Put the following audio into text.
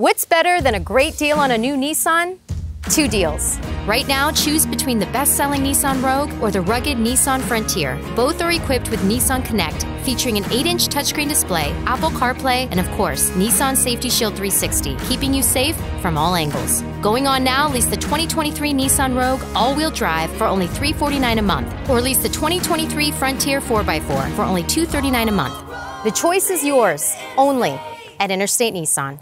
What's better than a great deal on a new Nissan? Two deals. Right now, choose between the best selling Nissan Rogue or the rugged Nissan Frontier. Both are equipped with Nissan Connect, featuring an 8 inch touchscreen display, Apple CarPlay, and of course, Nissan Safety Shield 360, keeping you safe from all angles. Going on now, lease the 2023 Nissan Rogue all wheel drive for only $349 a month, or lease the 2023 Frontier 4x4 for only $239 a month. The choice is yours, only at Interstate Nissan.